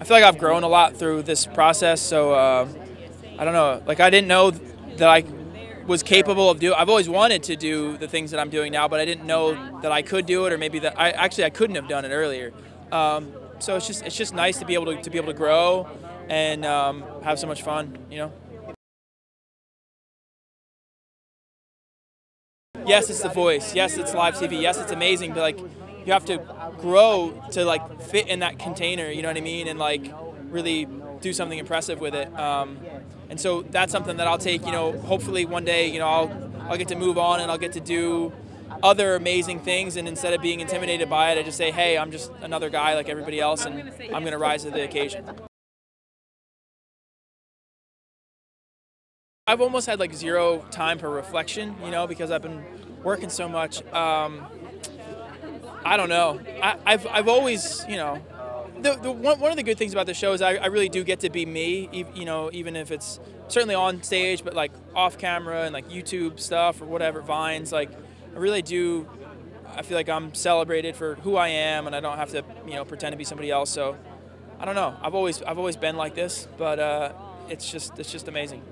I feel like I've grown a lot through this process. So uh, I don't know. Like I didn't know that I was capable of doing. I've always wanted to do the things that I'm doing now, but I didn't know that I could do it, or maybe that I actually I couldn't have done it earlier. Um, so it's just it's just nice to be able to, to be able to grow and um, have so much fun. You know. Yes, it's the voice. Yes, it's live TV. Yes, it's amazing, but like you have to grow to like fit in that container. You know what I mean? And like really do something impressive with it. Um, and so that's something that I'll take. You know, hopefully one day, you know, I'll I'll get to move on and I'll get to do other amazing things. And instead of being intimidated by it, I just say, hey, I'm just another guy like everybody else, and I'm going to rise to the occasion. I've almost had like zero time for reflection, you know, because I've been working so much. Um, I don't know. I, have I've always, you know, the, the one, one of the good things about the show is I, I really do get to be me, you know, even if it's certainly on stage, but like off camera and like YouTube stuff or whatever, Vines, like I really do. I feel like I'm celebrated for who I am, and I don't have to, you know, pretend to be somebody else. So, I don't know. I've always I've always been like this, but uh, it's just it's just amazing.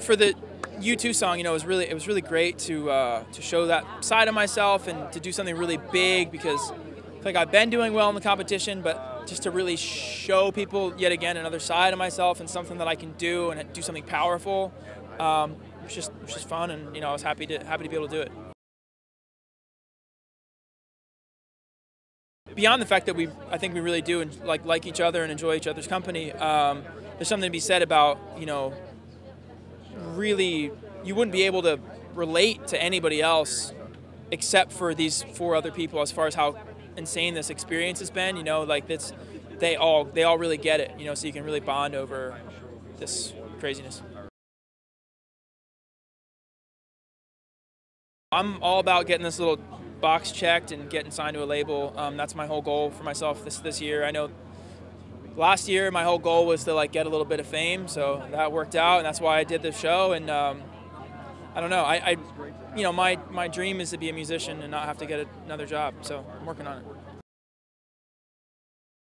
For the U2 song, you know, was really it was really great to uh, to show that side of myself and to do something really big because like I've been doing well in the competition, but just to really show people yet again another side of myself and something that I can do and do something powerful um, it was just it was just fun, and you know I was happy to happy to be able to do it. Beyond the fact that we, I think we really do and like like each other and enjoy each other's company. Um, there's something to be said about you know, really, you wouldn't be able to relate to anybody else except for these four other people as far as how insane this experience has been. You know, like that's they all they all really get it. You know, so you can really bond over this craziness. I'm all about getting this little box checked and getting signed to a label. Um, that's my whole goal for myself this this year. I know last year my whole goal was to like get a little bit of fame, so that worked out, and that's why I did the show. And um, I don't know, I, I, you know, my my dream is to be a musician and not have to get another job. So I'm working on it.